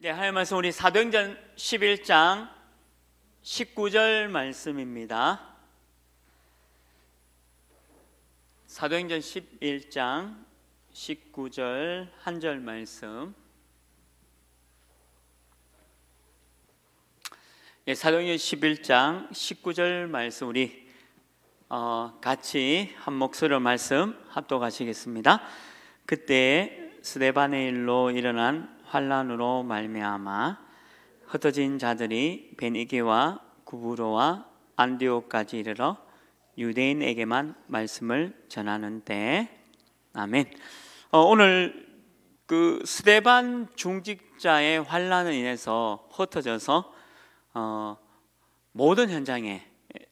네, 하나님 말씀 우리 사도행전 11장 19절 말씀입니다. 사도행전 11장 19절 한 절 말씀. 예, 사도행전 11장 19절 말씀 우리 어, 같이 한 목소리로 말씀 합독하시겠습니다. 그때 스데반의 일로 일어난 환란으로 말미암아 흩어진 자들이 베니게와 구브로와 안디오까지 이르러 유대인에게만 말씀을 전하는데 아멘. 어, 오늘 그 스데반 중직자의 환란을 인해서 흩어져서 어, 모든 현장에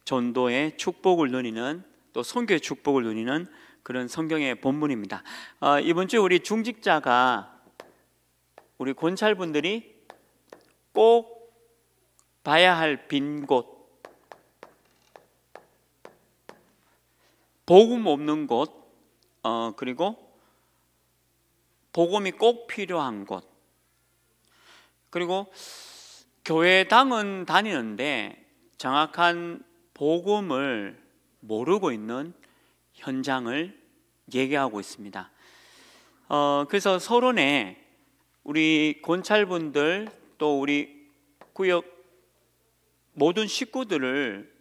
전도의 축복을 누리는 또 선교의 축복을 누리는 그런 성경의 본문입니다. 어, 이번 주 우리 중직자가 우리 권찰분들이 꼭 봐야 할 빈 곳, 복음 없는 곳, 어, 그리고 복음이 꼭 필요한 곳, 그리고 교회당은 다니는데 정확한 복음을 모르고 있는 현장을 얘기하고 있습니다. 어, 그래서 서론에 우리 권찰분들 또 우리 구역 모든 식구들을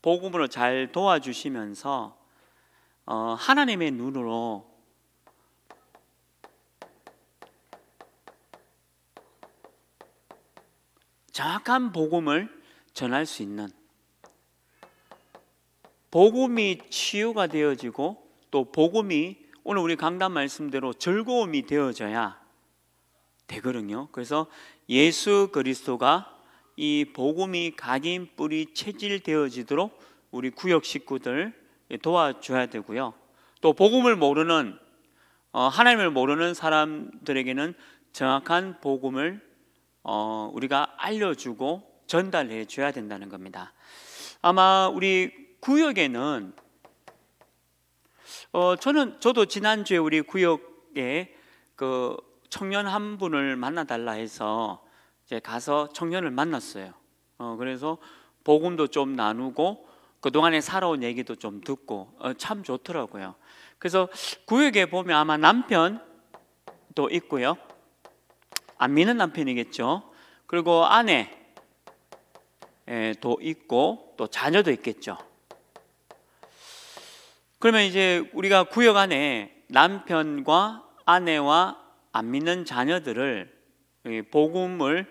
복음으로 잘 도와주시면서 어, 하나님의 눈으로 정확한 복음을 전할 수 있는 복음이 치유가 되어지고 또 복음이 오늘 우리 강단 말씀대로 즐거움이 되어져야 되거든요. 그래서 예수 그리스도가 이 복음이 각인 뿌리 체질되어지도록 우리 구역 식구들 도와줘야 되고요. 또 복음을 모르는 어, 하나님을 모르는 사람들에게는 정확한 복음을 어, 우리가 알려주고 전달해 줘야 된다는 겁니다. 아마 우리 구역에는 어, 저는 저도 지난 주에 우리 구역에 그 청년 한 분을 만나달라 해서 이제 가서 청년을 만났어요. 어, 그래서 복음도 좀 나누고 그 동안에 살아온 얘기도 좀 듣고 어, 참 좋더라고요. 그래서 구역에 보면 아마 남편도 있고요. 안 믿는 남편이겠죠. 그리고 아내도 있고 또 자녀도 있겠죠. 그러면 이제 우리가 구역 안에 남편과 아내와 안 믿는 자녀들을 복음을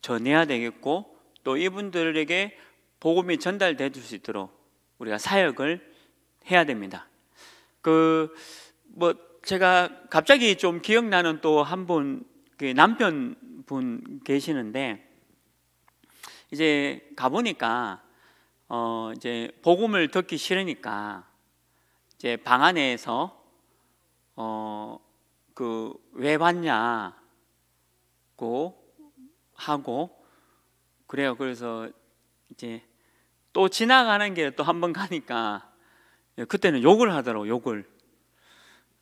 전해야 되겠고 또 이분들에게 복음이 전달될 수 있도록 우리가 사역을 해야 됩니다. 그 뭐 제가 갑자기 좀 기억나는 또 한분그 남편 분 계시는데 이제 가보니까 어 이제 복음을 듣기 싫으니까 이제 방 안에서 어 그 왜 왔냐고 하고 그래요. 그래서 이제 또 지나가는 길에 또 한 번 가니까 그때는 욕을 하더라고 욕을.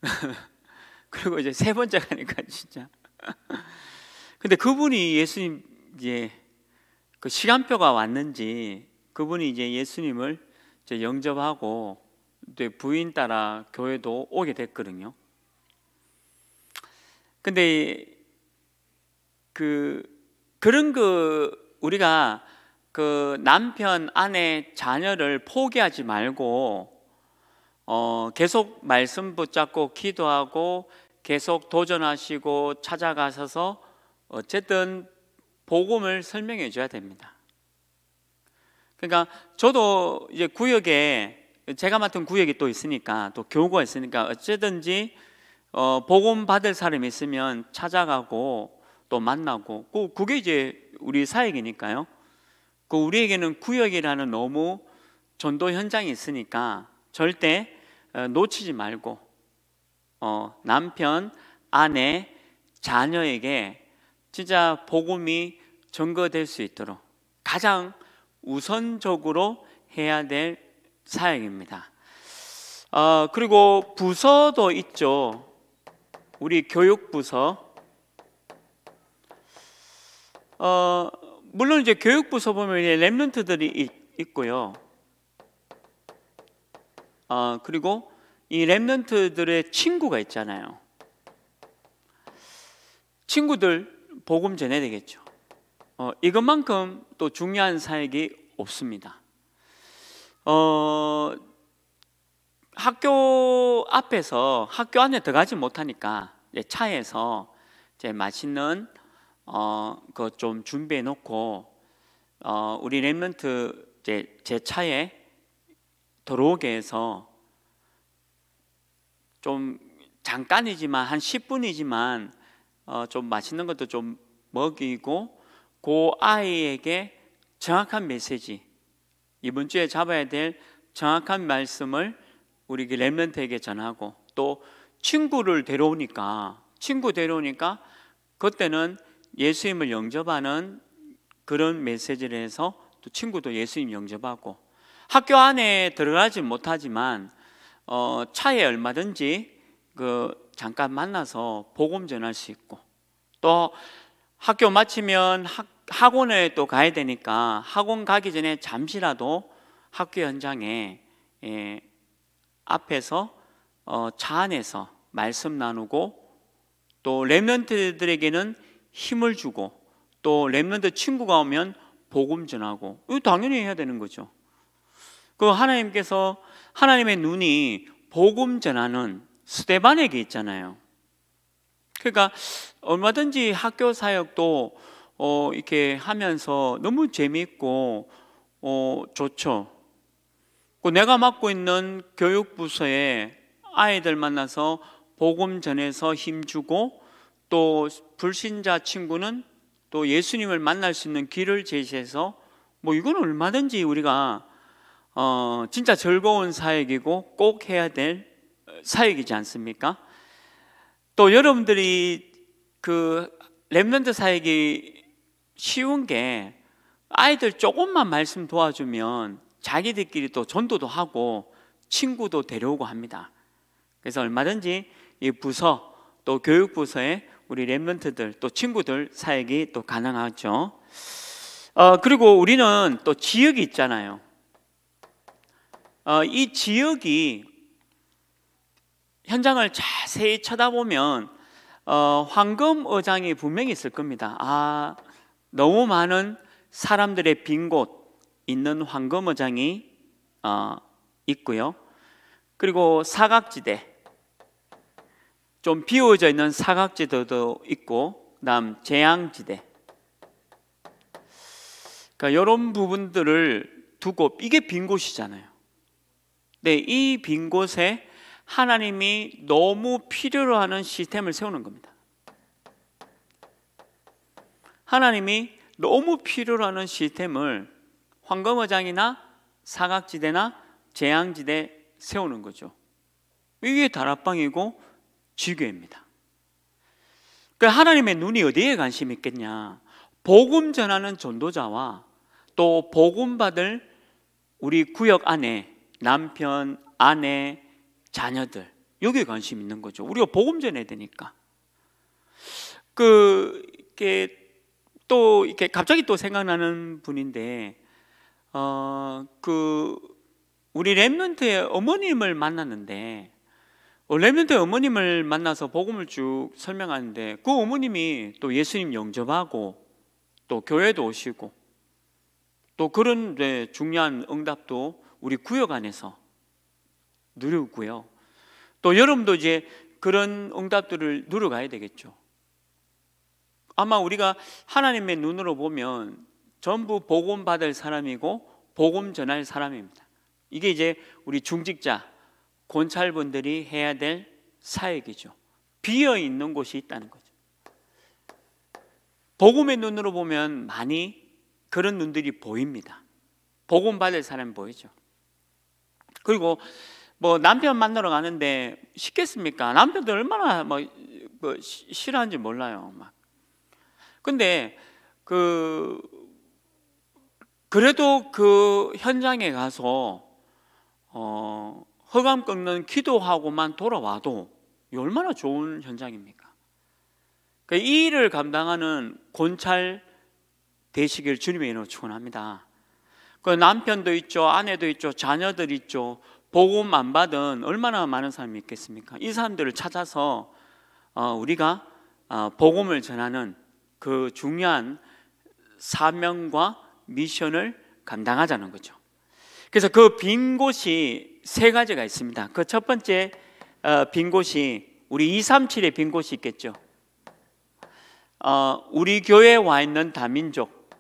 그리고 이제 세 번째 가니까 진짜. 근데 그분이 예수님 이제 그 시간표가 왔는지 그분이 이제 예수님을 이제 영접하고 부인 따라 교회도 오게 됐거든요. 근데 그 그런 그 우리가 그 남편, 아내, 자녀를 포기하지 말고 어 계속 말씀 붙잡고 기도하고 계속 도전하시고 찾아가셔서 어쨌든 복음을 설명해 줘야 됩니다. 그러니까 저도 이제 구역에 제가 맡은 구역이 또 있으니까 또 교구가 있으니까 어쨌든지 어, 복음 받을 사람이 있으면 찾아가고 또 만나고 그 그게 이제 우리 사역이니까요. 그 우리에게는 구역이라는 너무 전도 현장이 있으니까 절대 어, 놓치지 말고 어, 남편, 아내, 자녀에게 진짜 복음이 전거될 수 있도록 가장 우선적으로 해야 될 사역입니다. 어, 그리고 부서도 있죠. 우리 교육부서 어, 물론 이제 교육부서 보면 랩런트들이 있고요. 어, 그리고 이 랩런트들의 친구가 있잖아요. 친구들 복음 전해야 되겠죠. 어, 이것만큼 또 중요한 사역이 없습니다. 어, 학교 앞에서 학교 안에 들어가지 못하니까 차에서 이제 맛있는 어, 그 좀 준비해 놓고 어, 우리 랩런트 이제 제 차에 들어오게 해서 좀 잠깐이지만 한 10분이지만 어, 좀 맛있는 것도 좀 먹이고 그 아이에게 정확한 메시지 이번 주에 잡아야 될 정확한 말씀을 우리 그 랩런트에게 전하고 또 친구를 데려오니까 친구 데려오니까 그때는 예수님을 영접하는 그런 메시지를 해서 또 친구도 예수님 영접하고 학교 안에 들어가지 못하지만 어, 차에 얼마든지 그 잠깐 만나서 복음 전할 수 있고 또 학교 마치면 학, 학원에 또 가야 되니까 학원 가기 전에 잠시라도 학교 현장에 예, 앞에서 어, 차 안에서 말씀 나누고 또 렘넌트들에게는 힘을 주고 또 렘넌트 친구가 오면 복음 전하고 이거 당연히 해야 되는 거죠. 그 하나님께서 하나님의 눈이 복음 전하는 스테반에게 있잖아요. 그러니까 얼마든지 학교 사역도 어, 이렇게 하면서 너무 재미있고 어, 좋죠. 그 내가 맡고 있는 교육부서에 아이들 만나서 복음 전해서 힘주고 또 불신자 친구는 또 예수님을 만날 수 있는 길을 제시해서 뭐 이건 얼마든지 우리가 어 진짜 즐거운 사역이고 꼭 해야 될 사역이지 않습니까? 또 여러분들이 그 랩런트 사역이 쉬운 게 아이들 조금만 말씀 도와주면 자기들끼리 또 전도도 하고 친구도 데려오고 합니다. 그래서 얼마든지 이 부서 또 교육부서에 우리 랩런트들 또 친구들 사역이 또 가능하죠. 어, 그리고 우리는 또 지역이 있잖아요. 어, 이 지역이 현장을 자세히 쳐다보면 어, 황금 어장이 분명히 있을 겁니다. 아, 너무 많은 사람들의 빈 곳 있는 황금 어장이 어, 있고요. 그리고 사각지대 좀 비워져 있는 사각지대도 있고 그다음 재앙지대 그러니까 이런 부분들을 두고 이게 빈 곳이잖아요. 네, 이빈 곳에 하나님이 너무 필요로 하는 시스템을 세우는 겁니다. 하나님이 너무 필요로 하는 시스템을 황금어장이나 사각지대나 재앙지대 세우는 거죠. 이게 다락방이고 지교입니다. 그 하나님의 눈이 어디에 관심 있겠냐? 복음 전하는 전도자와 또 복음 받을 우리 구역 안에 남편, 아내, 자녀들 여기에 관심 있는 거죠. 우리가 복음 전해야 되니까. 그 이렇게 또 이렇게 갑자기 또 생각나는 분인데 어 그 우리 렘넌트의 어머님을 만났는데 어, 렘넌트 어머님을 만나서 복음을 쭉 설명하는데 그 어머님이 또 예수님 영접하고 또 교회도 오시고 또 그런 네, 중요한 응답도 우리 구역 안에서 누르고요. 또 여러분도 이제 그런 응답들을 누려가야 되겠죠. 아마 우리가 하나님의 눈으로 보면 전부 복음 받을 사람이고 복음 전할 사람입니다. 이게 이제 우리 중직자 권찰분들이 해야 될 사역이죠. 비어 있는 곳이 있다는 거죠. 복음의 눈으로 보면 많이 그런 눈들이 보입니다. 복음 받을 사람 보이죠. 그리고 뭐 남편 만나러 가는데 쉽겠습니까? 남편들 얼마나 뭐, 뭐 싫어하는지 몰라요. 막. 근데 그 그래도 그 현장에 가서 어 허감 끊는 기도하고만 돌아와도 얼마나 좋은 현장입니까? 그이 일을 감당하는 권찰 되시길 주님의 이름으로 축원합니다. 그 남편도 있죠, 아내도 있죠, 자녀들 있죠. 복음 안 받은 얼마나 많은 사람이 있겠습니까? 이 사람들을 찾아서 어, 우리가 어, 복음을 전하는 그 중요한 사명과 미션을 감당하자는 거죠. 그래서 그 빈 곳이 세 가지가 있습니다. 그 첫 번째 어, 빈 곳이 우리 237의 빈 곳이 있겠죠. 어, 우리 교회에 와 있는 다민족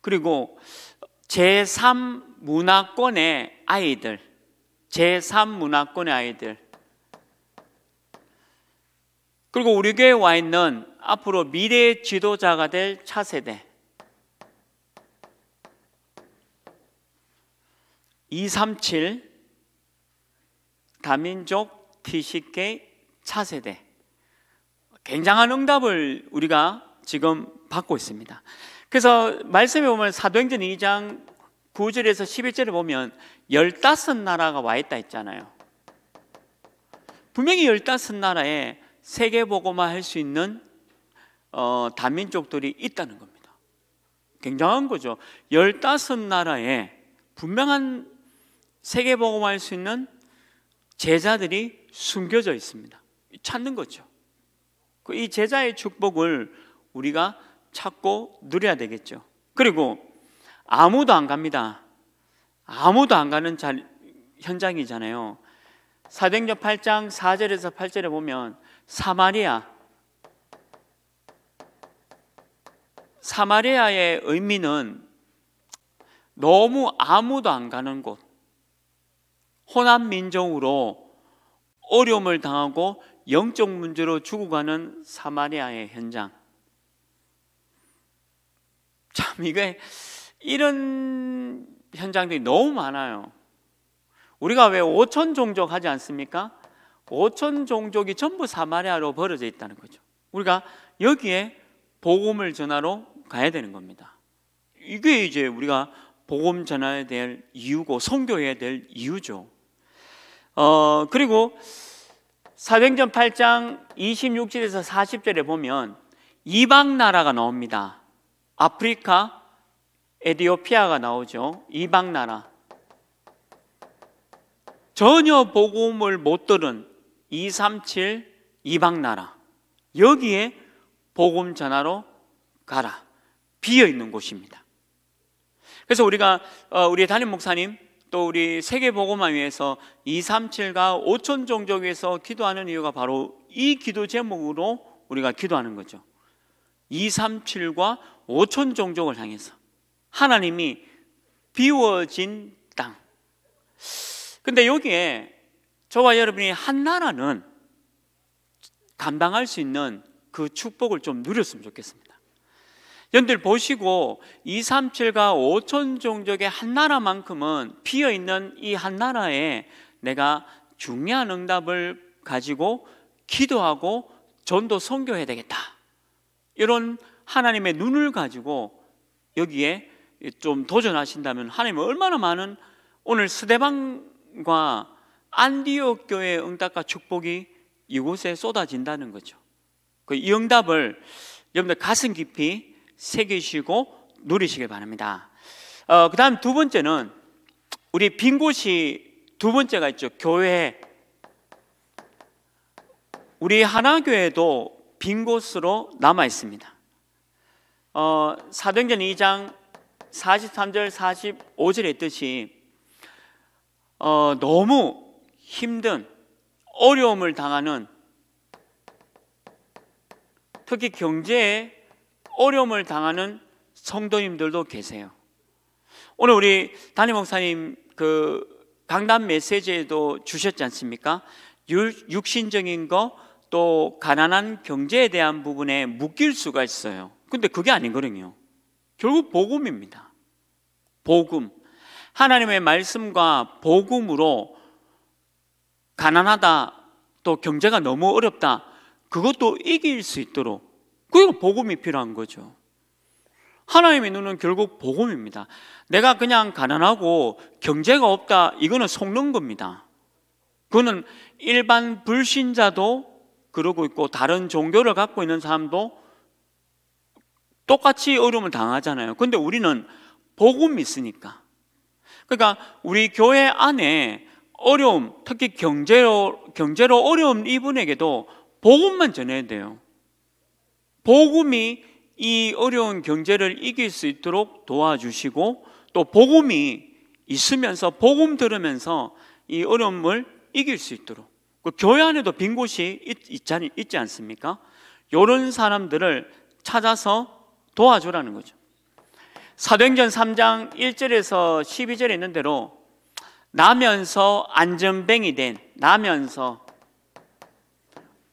그리고 제3 문화권의 아이들 제3 문화권의 아이들 그리고 우리 교회에 와 있는 앞으로 미래 지도자가 될 차세대 237 다민족 TCK 차세대 굉장한 응답을 우리가 지금 받고 있습니다. 그래서 말씀에 보면 사도행전 2장 9절에서 11절에 보면 15나라가 와 있다 했잖아요. 분명히 15나라에 세계보고마 할수 있는 어, 다민족들이 있다는 겁니다. 굉장한 거죠. 15나라에 분명한 세계보고마 할수 있는 제자들이 숨겨져 있습니다. 찾는 거죠. 그이 제자의 축복을 우리가 찾고 누려야 되겠죠. 그리고 아무도 안 갑니다. 아무도 안 가는 자, 현장이잖아요. 사도행전 8장 4절에서 8절에 보면 사마리아 사마리아의 의미는 너무 아무도 안 가는 곳. 호남 민족으로 어려움을 당하고 영적 문제로 죽어가는 사마리아의 현장. 참 이게 이런 현장들이 너무 많아요. 우리가 왜 오천 종족 하지 않습니까? 오천 종족이 전부 사마리아로 벌어져 있다는 거죠. 우리가 여기에 복음을 전하러 가야 되는 겁니다. 이게 이제 우리가 복음 전해야 될 이유고 성교해야 될 이유죠. 어, 그리고 사도행전 8장 26절에서 40절에 보면 이방 나라가 나옵니다. 아프리카, 에디오피아가 나오죠. 이방 나라. 전혀 복음을 못 들은 237 이방 나라. 여기에 복음 전하러 가라. 비어 있는 곳입니다. 그래서 우리가 어, 우리 담임 목사님 또 우리 세계 복음화 위해서 237과 5천 종족 에서 기도하는 이유가 바로 이 기도 제목으로 우리가 기도하는 거죠. 237과 5천 종족을 향해서 하나님이 비워진 땅. 근데 여기에 저와 여러분이 한 나라는 감당할 수 있는 그 축복을 좀 누렸으면 좋겠습니다. 연들 보시고 237과 5천 종족의 한 나라만큼은 비어 있는 이 한 나라에 내가 중요한 응답을 가지고 기도하고 전도 선교해야 되겠다. 이런 하나님의 눈을 가지고 여기에 좀 도전하신다면 하나님은 얼마나 많은 오늘 스데방과 안디옥 교회의 응답과 축복이 이곳에 쏟아진다는 거죠. 그 이 응답을 여러분들 가슴 깊이 새기시고 누리시길 바랍니다. 어, 그 다음 두 번째는 우리 빈 곳이 두 번째가 있죠. 교회. 우리 하나교회도 빈 곳으로 남아 있습니다. 어, 사도행전 2장 43절 45절에 있듯이 어, 너무 힘든 어려움을 당하는 특히 경제에 어려움을 당하는 성도님들도 계세요. 오늘 우리 담임 목사님 그 강단 메시지에도 주셨지 않습니까? 육신적인 거 또 가난한 경제에 대한 부분에 묶일 수가 있어요. 근데 그게 아니거든요. 결국 복음입니다. 복음. 하나님의 말씀과 복음으로 가난하다 또 경제가 너무 어렵다 그것도 이길 수 있도록 그리고 복음이 필요한 거죠. 하나님의 눈은 결국 복음입니다. 내가 그냥 가난하고 경제가 없다 이거는 속는 겁니다. 그거는 일반 불신자도 그러고 있고 다른 종교를 갖고 있는 사람도 똑같이 어려움을 당하잖아요. 근데 우리는 복음이 있으니까. 그러니까 우리 교회 안에 어려움, 특히 경제로 경제로 어려운 이분에게도 복음만 전해야 돼요. 복음이 이 어려운 경제를 이길 수 있도록 도와주시고 또 복음이 있으면서 복음 들으면서 이 어려움을 이길 수 있도록 그 교회 안에도 빈 곳이 있, 있지 않습니까? 이런 사람들을 찾아서 도와주라는 거죠. 사도행전 3장 1절에서 12절에 있는 대로 나면서 안전뱅이 된 나면서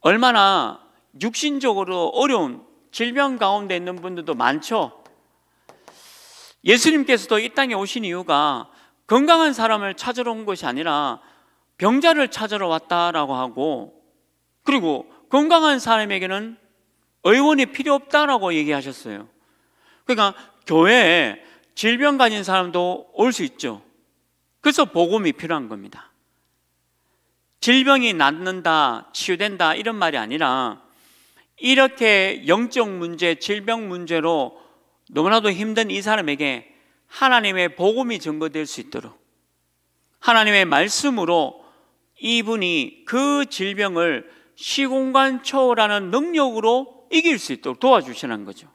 얼마나 육신적으로 어려운 질병 가운데 있는 분들도 많죠. 예수님께서도 이 땅에 오신 이유가 건강한 사람을 찾으러 온 것이 아니라 병자를 찾으러 왔다라고 하고 그리고 건강한 사람에게는 의원이 필요 없다라고 얘기하셨어요. 그러니까 교회에 질병 가진 사람도 올 수 있죠. 그래서 복음이 필요한 겁니다. 질병이 낫는다, 치유된다 이런 말이 아니라 이렇게 영적 문제, 질병 문제로 너무나도 힘든 이 사람에게 하나님의 복음이 증거될 수 있도록 하나님의 말씀으로 이분이 그 질병을 시공간 초월하는 능력으로 이길 수 있도록 도와주시는 거죠.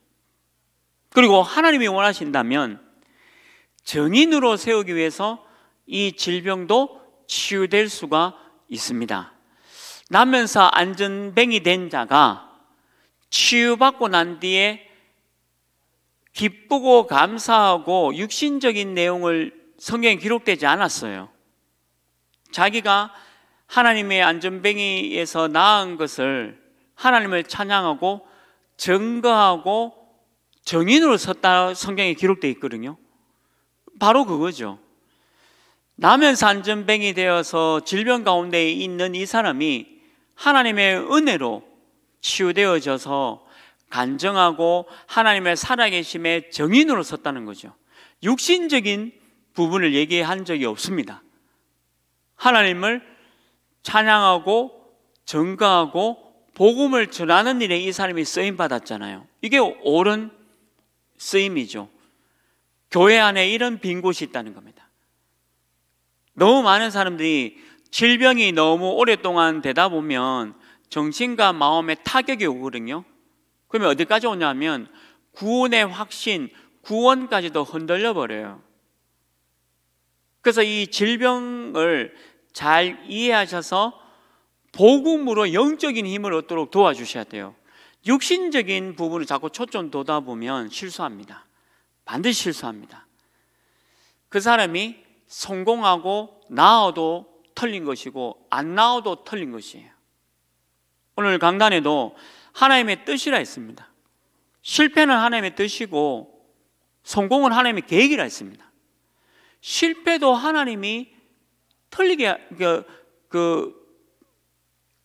그리고 하나님이 원하신다면 정인으로 세우기 위해서 이 질병도 치유될 수가 있습니다. 나면서 안전뱅이 된 자가 치유받고 난 뒤에 기쁘고 감사하고 육신적인 내용을 성경에 기록되지 않았어요. 자기가 하나님의 안전뱅이에서 나은 것을 하나님을 찬양하고 증거하고 정인으로 섰다 성경에 기록되어 있거든요. 바로 그거죠. 나면서 안전뱅이 되어서 질병 가운데 있는 이 사람이 하나님의 은혜로 치유되어져서 간정하고 하나님의 살아계심의 정인으로 섰다는 거죠. 육신적인 부분을 얘기한 적이 없습니다. 하나님을 찬양하고 증거하고 복음을 전하는 일에 이 사람이 쓰임 받았잖아요. 이게 옳은 쓰임이죠. 교회 안에 이런 빈 곳이 있다는 겁니다. 너무 많은 사람들이 질병이 너무 오랫동안 되다 보면 정신과 마음에 타격이 오거든요. 그러면 어디까지 오냐면 구원의 확신, 구원까지도 흔들려 버려요. 그래서 이 질병을 잘 이해하셔서 복음으로 영적인 힘을 얻도록 도와주셔야 돼요. 육신적인 부분을 자꾸 초점 돋아 보면 실수합니다. 반드시 실수합니다. 그 사람이 성공하고 나와도 틀린 것이고 안 나와도 틀린 것이에요. 오늘 강단에도 하나님의 뜻이라 했습니다. 실패는 하나님의 뜻이고 성공은 하나님의 계획이라 했습니다. 실패도 하나님이 틀리게 그, 그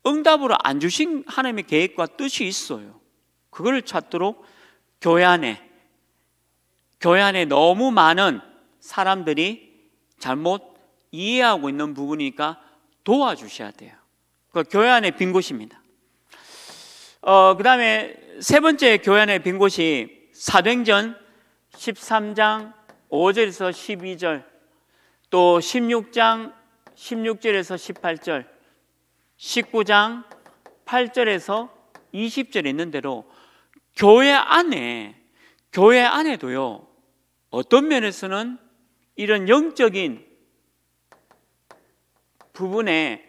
응답으로 안 주신 하나님의 계획과 뜻이 있어요. 그걸 찾도록 교회 안에 교회 안에 너무 많은 사람들이 잘못 이해하고 있는 부분이니까 도와주셔야 돼요. 그 교회 안에 빈 곳입니다. 어, 그 다음에 세 번째 교회 안에 빈 곳이 사도행전 13장 5절에서 12절 또 16장 16절에서 18절 19장 8절에서 20절에 있는 대로 교회 안에 교회 안에도요 어떤 면에서는 이런 영적인 부분에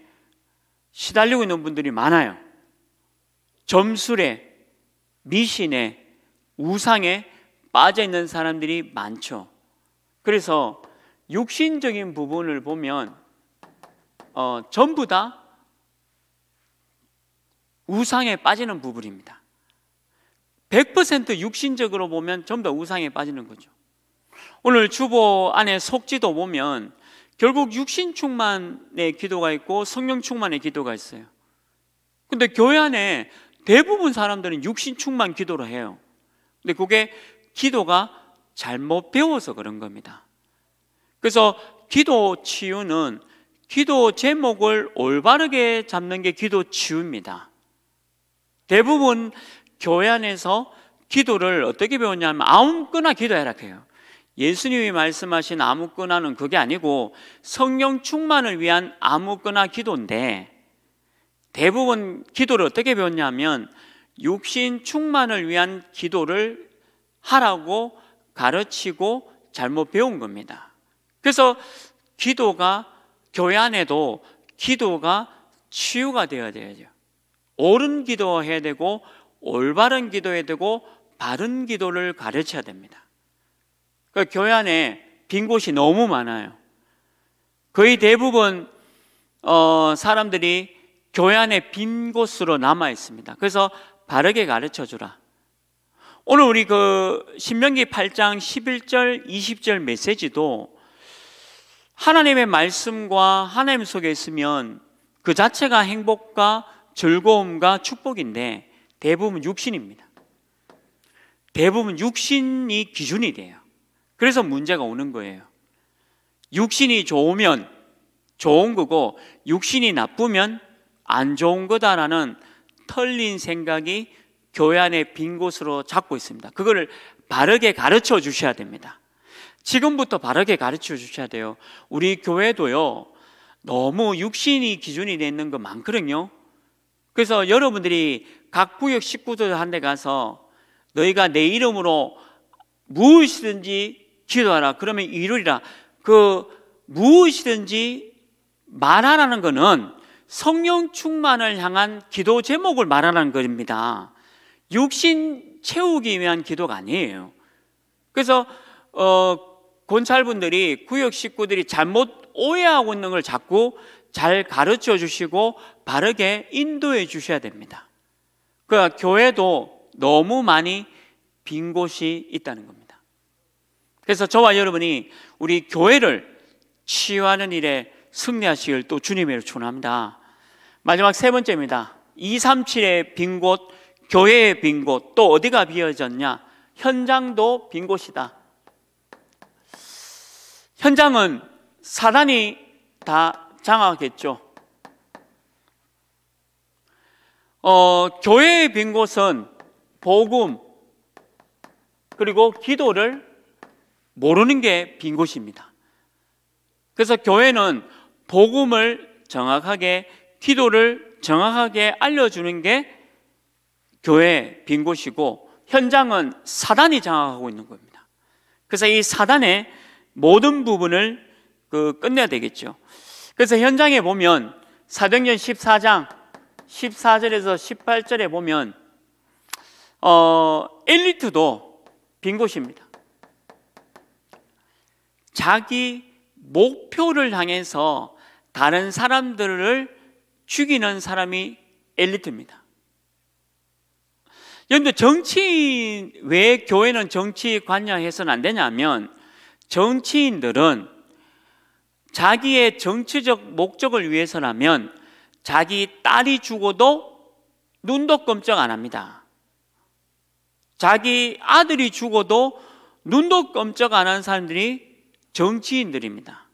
시달리고 있는 분들이 많아요. 점술에 미신에 우상에 빠져 있는 사람들이 많죠. 그래서 육신적인 부분을 보면 어, 전부 다 우상에 빠지는 부분입니다. 100% 육신적으로 보면 전부 다 우상에 빠지는 거죠. 오늘 주보 안에 속지도 보면 결국 육신 충만의 기도가 있고 성령 충만의 기도가 있어요. 근데 교회 안에 대부분 사람들은 육신 충만 기도를 해요. 근데 그게 기도가 잘못 배워서 그런 겁니다. 그래서 기도 치유는 기도 제목을 올바르게 잡는 게 기도 치유입니다. 대부분 교회 안에서 기도를 어떻게 배웠냐면 아무거나 기도해라 해요. 예수님이 말씀하신 아무거나는 그게 아니고 성령 충만을 위한 아무거나 기도인데 대부분 기도를 어떻게 배웠냐면 육신 충만을 위한 기도를 하라고 가르치고 잘못 배운 겁니다. 그래서 기도가 교회 안에도 기도가 치유가 되어야 되죠. 옳은 기도 해야 되고 올바른 기도 해야 되고 바른 기도를 가르쳐야 됩니다. 그 교회 안에 빈 곳이 너무 많아요. 거의 대부분 어, 사람들이 교회 안에 빈 곳으로 남아 있습니다. 그래서 바르게 가르쳐 주라. 오늘 우리 그 신명기 8장 11절 20절 메시지도 하나님의 말씀과 하나님 속에 있으면 그 자체가 행복과 즐거움과 축복인데 대부분 육신입니다. 대부분 육신이 기준이 돼요. 그래서 문제가 오는 거예요. 육신이 좋으면 좋은 거고 육신이 나쁘면 안 좋은 거다라는 털린 생각이 교회 안에 빈 곳으로 잡고 있습니다. 그거를 바르게 가르쳐 주셔야 됩니다. 지금부터 바르게 가르쳐 주셔야 돼요. 우리 교회도요, 너무 육신이 기준이 되는 거 많거든요. 그래서 여러분들이 각 구역 식구들 한데 가서 너희가 내 이름으로 무엇이든지 기도하라. 그러면 이루리라. 그 무엇이든지 말하라는 것은 성령 충만을 향한 기도 제목을 말하라는 것입니다. 육신 채우기 위한 기도가 아니에요. 그래서 어, 권찰분들이 구역 식구들이 잘못 오해하고 있는 걸 자꾸 잘 가르쳐 주시고 바르게 인도해 주셔야 됩니다. 그 교회도 너무 많이 빈 곳이 있다는 겁니다. 그래서 저와 여러분이 우리 교회를 치유하는 일에 승리하시길 또 주님의 축원합니다. 마지막 세 번째입니다. 237의 빈 곳, 교회의 빈 곳, 또 어디가 비어졌냐? 현장도 빈 곳이다. 현장은 사단이 다 장악했죠. 어, 교회의 빈 곳은 복음, 그리고 기도를 모르는 게 빈 곳입니다. 그래서 교회는 복음을 정확하게 기도를 정확하게 알려주는 게 교회 빈 곳이고 현장은 사단이 장악하고 있는 겁니다. 그래서 이 사단의 모든 부분을 그 끝내야 되겠죠. 그래서 현장에 보면 사도행전 14장 14절에서 18절에 보면 어 엘리트도 빈 곳입니다. 자기 목표를 향해서 다른 사람들을 죽이는 사람이 엘리트입니다. 여러분들 정치인 왜 교회는 정치 관여해서는 안 되냐면 정치인들은 자기의 정치적 목적을 위해서라면 자기 딸이 죽어도 눈도 끔찍 안 합니다. 자기 아들이 죽어도 눈도 끔찍 안 하는 사람들이 정치인들입니다.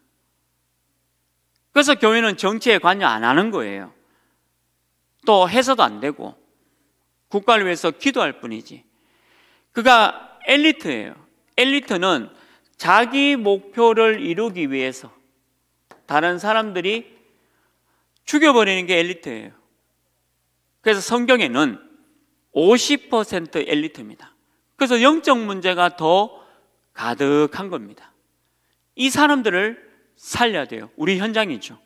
그래서 교회는 정치에 관여 안 하는 거예요. 또 해서도 안 되고 국가를 위해서 기도할 뿐이지. 그가 엘리트예요. 엘리트는 자기 목표를 이루기 위해서 다른 사람들이 죽여버리는 게 엘리트예요. 그래서 성경에는 50% 엘리트입니다. 그래서 영적 문제가 더 가득한 겁니다. 이 사람들을 살려야 돼요. 우리 현장이죠.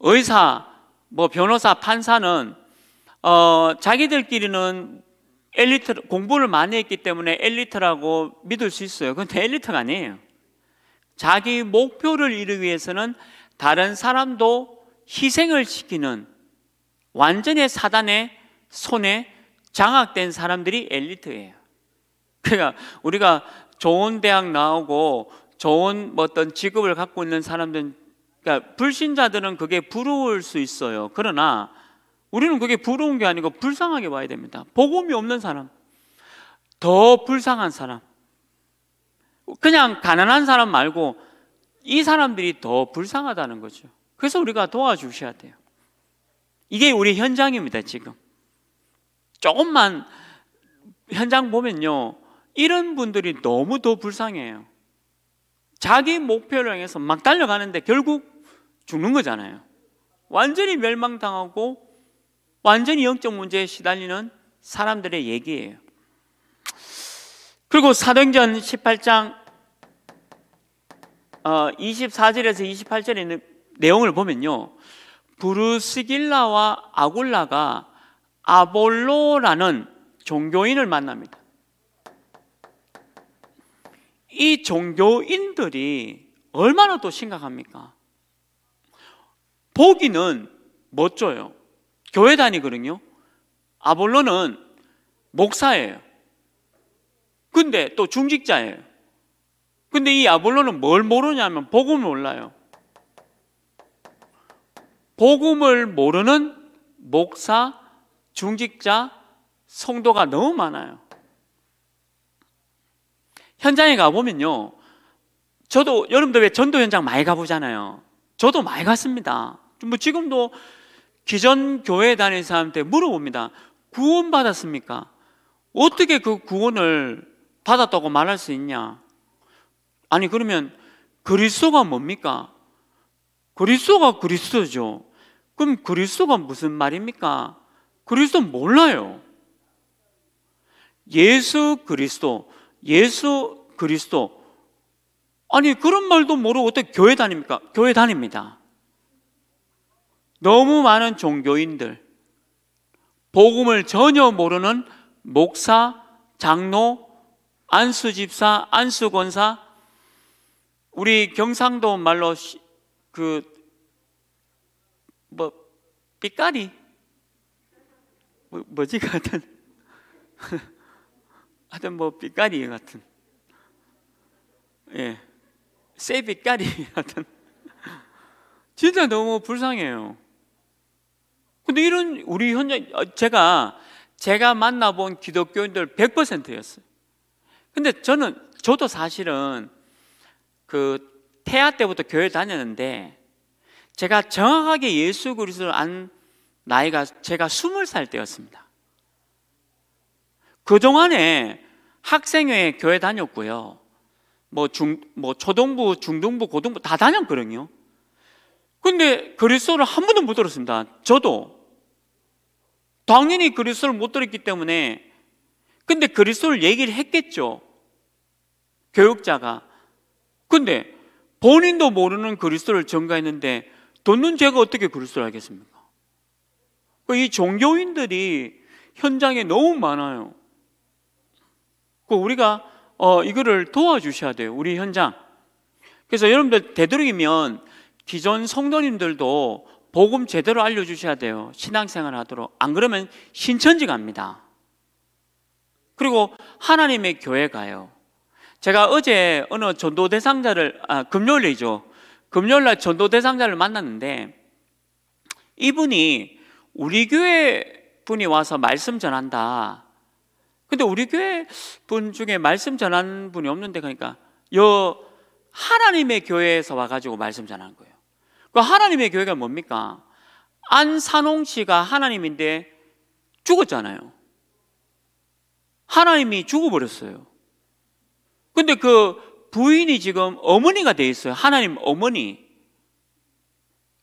의사, 뭐 변호사, 판사는 어, 자기들끼리는 엘리트 공부를 많이 했기 때문에 엘리트라고 믿을 수 있어요. 근데 엘리트가 아니에요. 자기 목표를 이루기 위해서는 다른 사람도 희생을 시키는 완전히 사단의 손에 장악된 사람들이 엘리트예요. 그러니까 우리가 좋은 대학 나오고 좋은 뭐 어떤 직업을 갖고 있는 사람들은 그러니까 불신자들은 그게 부러울 수 있어요. 그러나 우리는 그게 부러운 게 아니고 불쌍하게 봐야 됩니다. 복음이 없는 사람, 더 불쌍한 사람, 그냥 가난한 사람 말고 이 사람들이 더 불쌍하다는 거죠. 그래서 우리가 도와주셔야 돼요. 이게 우리 현장입니다, 지금. 조금만 현장 보면요. 이런 분들이 너무 더 불쌍해요. 자기 목표를 향해서 막 달려가는데 결국 죽는 거잖아요. 완전히 멸망당하고 완전히 영적 문제에 시달리는 사람들의 얘기예요. 그리고 사도행전 18장 24절에서 28절의 내용을 보면요. 부르스길라와 아굴라가 아볼로라는 종교인을 만납니다. 이 종교인들이 얼마나 또 심각합니까? 보기는 멋져요. 교회 다니거든요. 아볼로는 목사예요. 근데 또 중직자예요. 근데 이 아볼로는 뭘 모르냐면 복음을 몰라요. 복음을 모르는 목사, 중직자, 성도가 너무 많아요. 현장에 가보면요. 저도 여러분들 왜 전도 현장 많이 가보잖아요. 저도 많이 갔습니다. 뭐 지금도 기존 교회 다니는 사람한테 물어봅니다. 구원 받았습니까? 어떻게 그 구원을 받았다고 말할 수 있냐? 아니 그러면 그리스도가 뭡니까? 그리스도가 그리스도죠. 그럼 그리스도가 무슨 말입니까? 그리스도 몰라요. 예수 그리스도, 예수 그리스도. 아니 그런 말도 모르고 어떻게 교회 다닙니까? 교회 다닙니다. 너무 많은 종교인들, 복음을 전혀 모르는 목사, 장로, 안수집사, 안수권사, 우리 경상도 말로 그, 뭐, 삐까리? 뭐, 뭐지, 같은. 하여튼 뭐, 삐까리 같은. 예. 새 삐까리 같은. 진짜 너무 불쌍해요. 근데 이런 우리 현장 어, 제가 제가 만나본 기독교인들 100%였어요. 근데 저는 저도 사실은 그 태아 때부터 교회 다녔는데 제가 정확하게 예수 그리스도를 안 나이가 제가 20살 때였습니다. 그동안에 학생회 교회 다녔고요. 뭐 중, 뭐 초등부, 중등부, 고등부 다 다녔거든요. 근데 그리스도를 한 번도 못 들었습니다. 저도. 당연히 그리스도를 못 들었기 때문에 근데 그리스도를 얘기를 했겠죠. 교육자가. 근데 본인도 모르는 그리스도를 전가했는데 듣는 제가 어떻게 그리스도를 알겠습니까? 그이 종교인들이 현장에 너무 많아요. 그 우리가 어 이거를 도와주셔야 돼요. 우리 현장. 그래서 여러분들 되도록이면 기존 성도님들도 복음 제대로 알려주셔야 돼요. 신앙생활 하도록. 안 그러면 신천지 갑니다. 그리고 하나님의 교회 가요. 제가 어제 어느 전도 대상자를, 아, 금요일이죠. 금요일 날 전도 대상자를 만났는데 이분이 우리 교회 분이 와서 말씀 전한다. 근데 우리 교회 분 중에 말씀 전한 분이 없는데 그러니까 여 하나님의 교회에서 와가지고 말씀 전한 거예요. 그 하나님의 교회가 뭡니까? 안산홍 씨가 하나님인데 죽었잖아요. 하나님이 죽어버렸어요. 근데 그 부인이 지금 어머니가 돼 있어요. 하나님 어머니.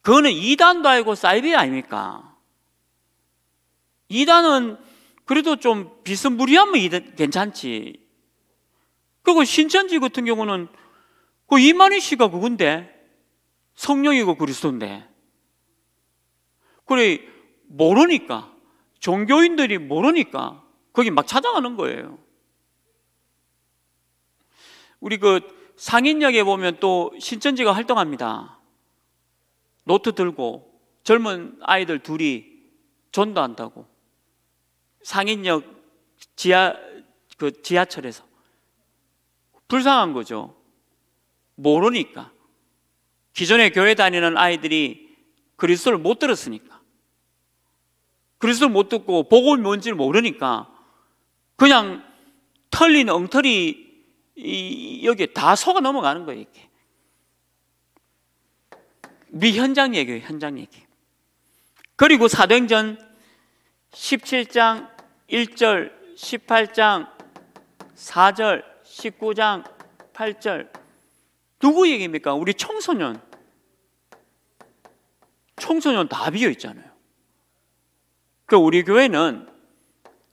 그거는 이단도 아니고 사이비 아닙니까? 이단은 그래도 좀 비스무리하면 괜찮지. 그리고 신천지 같은 경우는 그 이만희 씨가 그건데 성령이고 그리스도인데. 그래, 모르니까, 종교인들이 모르니까, 거기 막 찾아가는 거예요. 우리 그 상인역에 보면 또 신천지가 활동합니다. 노트 들고 젊은 아이들 둘이 전도한다고. 상인역 지하, 그 지하철에서. 불쌍한 거죠. 모르니까. 기존에 교회 다니는 아이들이 그리스도를 못 들었으니까. 그리스도를 못 듣고 복음이 뭔지를 모르니까 그냥 털린 엉터리 여기에 다 속아 넘어가는 거예요, 이렇게. 미 현장 얘기예요, 현장 얘기. 그리고 사도행전 17장 1절 18장 4절, 19장 8절 누구 얘기입니까? 우리 청소년. 청소년 다 비어 있잖아요. 그 우리 교회는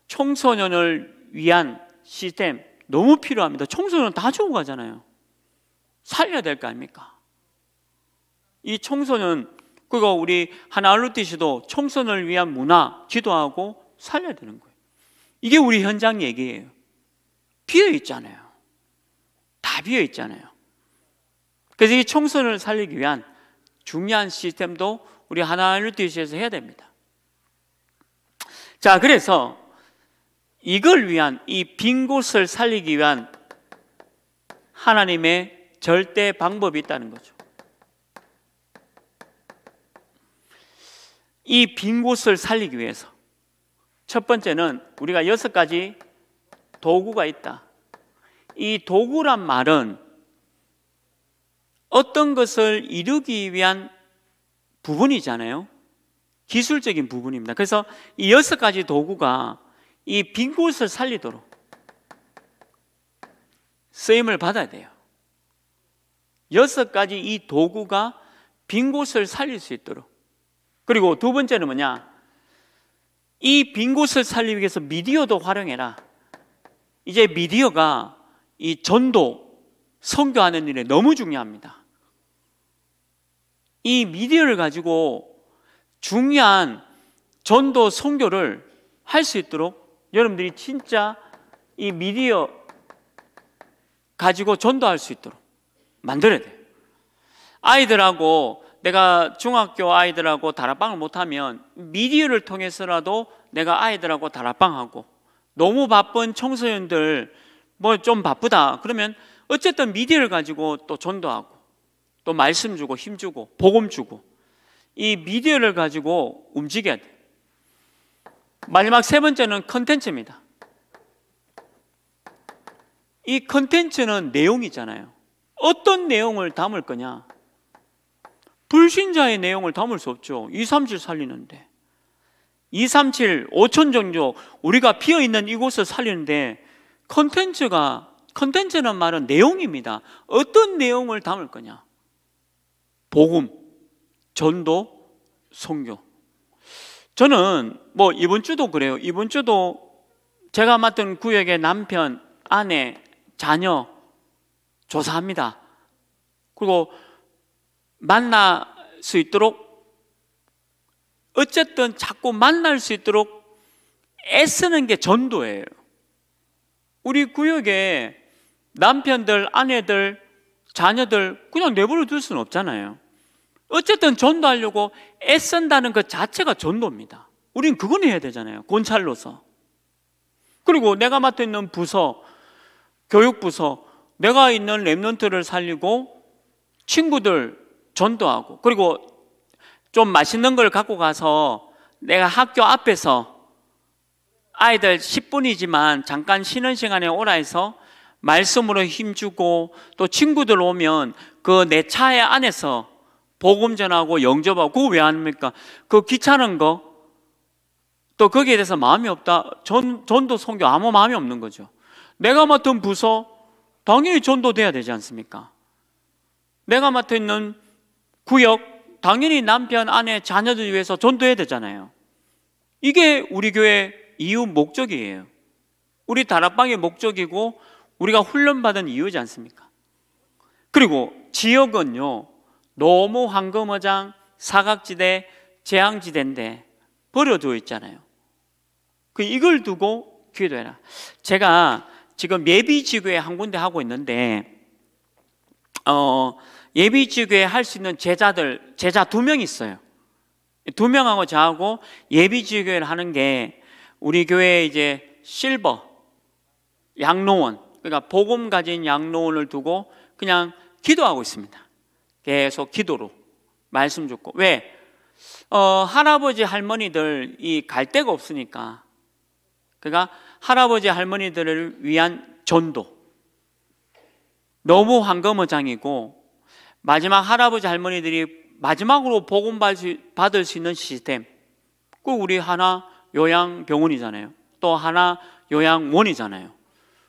청소년을 위한 시스템 너무 필요합니다. 청소년 다 죽어가잖아요. 살려야 될 거 아닙니까? 이 청소년 그거 우리 하나알루티시도 청소년을 위한 문화 기도하고 살려야 되는 거예요. 이게 우리 현장 얘기예요. 비어 있잖아요. 다 비어 있잖아요. 그래서 이 청소년을 살리기 위한 중요한 시스템도 우리 하나알루티시에서 해야 됩니다. 자, 그래서 이걸 위한 이 빈 곳을 살리기 위한 하나님의 절대 방법이 있다는 거죠. 이 빈 곳을 살리기 위해서 첫 번째는 우리가 여섯 가지 도구가 있다. 이 도구란 말은 어떤 것을 이루기 위한 부분이잖아요. 기술적인 부분입니다. 그래서 이 여섯 가지 도구가 이 빈 곳을 살리도록 쓰임을 받아야 돼요. 여섯 가지 이 도구가 빈 곳을 살릴 수 있도록. 그리고 두 번째는 뭐냐? 이 빈 곳을 살리기 위해서 미디어도 활용해라. 이제 미디어가 이 전도, 선교하는 일에 너무 중요합니다. 이 미디어를 가지고 중요한 전도, 선교를 할 수 있도록 여러분들이 진짜 이 미디어 가지고 전도할 수 있도록 만들어야 돼요. 아이들하고 내가 중학교 아이들하고 다락방을 못하면 미디어를 통해서라도 내가 아이들하고 다락방하고 너무 바쁜 청소년들 뭐 좀 바쁘다 그러면 어쨌든 미디어를 가지고 또 전도하고 또 말씀 주고 힘 주고 복음 주고 이 미디어를 가지고 움직여야 돼. 마지막 세 번째는 컨텐츠입니다. 이 컨텐츠는 내용이잖아요. 어떤 내용을 담을 거냐? 불신자의 내용을 담을 수 없죠. 237 살리는데. 237, 5천 정도 우리가 비어 있는 이곳을 살리는데 컨텐츠가 컨텐츠는 말은 내용입니다. 어떤 내용을 담을 거냐? 복음, 전도, 성교. 저는 뭐 이번 주도 그래요. 이번 주도 제가 맡은 구역의 남편, 아내, 자녀 조사합니다. 그리고 만날 수 있도록 어쨌든 자꾸 만날 수 있도록 애쓰는 게 전도예요. 우리 구역에 남편들, 아내들, 자녀들 그냥 내버려 둘 수는 없잖아요. 어쨌든 전도하려고 애쓴다는 것 자체가 전도입니다. 우린 그건 해야 되잖아요. 권찰로서. 그리고 내가 맡아 있는 부서, 교육부서, 내가 있는 랩런트를 살리고 친구들 전도하고 그리고 좀 맛있는 걸 갖고 가서 내가 학교 앞에서 아이들 10분이지만 잠깐 쉬는 시간에 오라 해서 말씀으로 힘주고 또 친구들 오면 그 내 차에 안에서 복음 전하고 영접하고 그거 왜 합니까? 그 귀찮은 거 또 거기에 대해서 마음이 없다. 전, 전도 성교 아무 마음이 없는 거죠. 내가 맡은 부서 당연히 전도돼야 되지 않습니까? 내가 맡아 있는 구역 당연히 남편, 아내, 자녀들 위해서 전도해야 되잖아요. 이게 우리 교회 이유 목적이에요. 우리 다락방의 목적이고 우리가 훈련받은 이유지 않습니까? 그리고 지역은요. 너무 황금어장, 사각지대, 재앙지대인데 버려두어 있잖아요. 그 이걸 두고 기도해라. 제가 지금 예비지교회 한 군데 하고 있는데 어, 예비 지교회 할 수 있는 제자들 제자 두 명 있어요. 두 명하고 저하고 예비 지교회를 하는 게 우리 교회 이제 실버 양로원 그러니까 복음 가진 양로원을 두고 그냥 기도하고 있습니다. 계속 기도로 말씀 듣고 왜 어, 할아버지 할머니들 이 갈 데가 없으니까 그러니까 할아버지 할머니들을 위한 전도 너무 황금어장이고 마지막 할아버지 할머니들이 마지막으로 복음 받을 수 있는 시스템 꼭 우리 하나 요양병원이잖아요 또 하나 요양원이잖아요.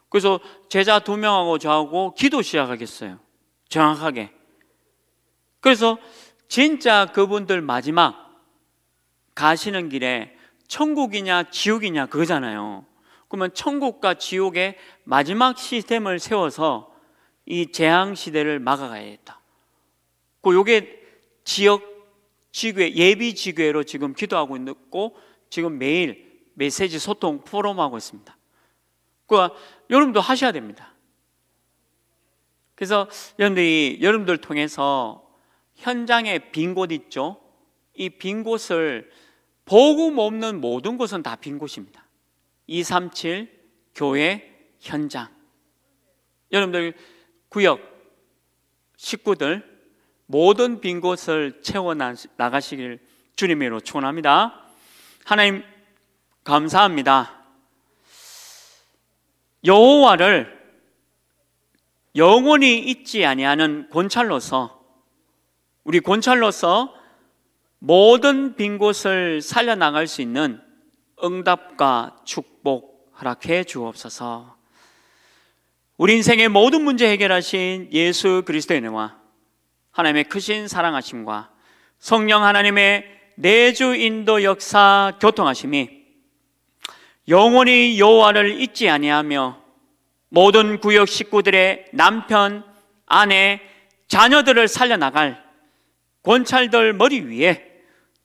그래서 제자 두 명하고 저하고 기도 시작하겠어요. 정확하게. 그래서 진짜 그분들 마지막 가시는 길에 천국이냐 지옥이냐 그거잖아요. 그러면 천국과 지옥의 마지막 시스템을 세워서 이 재앙 시대를 막아가야겠다. 그 요게 지역 지교회 예비 지교회로 지금 기도하고 있고 지금 매일 메시지 소통 포럼하고 있습니다. 그 여러분도 하셔야 됩니다. 그래서 여러분들이 여러분들 통해서 현장에 빈 곳 있죠? 이 빈 곳을 복음 없는 모든 곳은 다 빈 곳입니다. 237 교회 현장. 여러분들 구역 식구들 모든 빈 곳을 채워 나가시길 주님으로 축원합니다. 하나님 감사합니다. 여호와를 영원히 잊지 아니하는 권찰로서 우리 권찰로서 모든 빈 곳을 살려 나갈 수 있는 응답과 축복 허락해 주옵소서. 우리 인생의 모든 문제 해결하신 예수 그리스도의 은혜와 하나님의 크신 사랑하심과 성령 하나님의 내주 인도 역사 교통하심이 영원히 여호와를 잊지 아니하며 모든 구역 식구들의 남편, 아내, 자녀들을 살려나갈 권찰들 머리 위에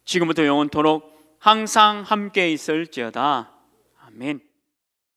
지금부터 영원토록 항상 함께 있을지어다. 아멘.